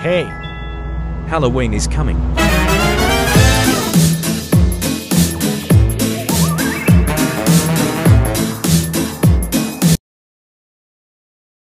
Hey, Halloween is coming.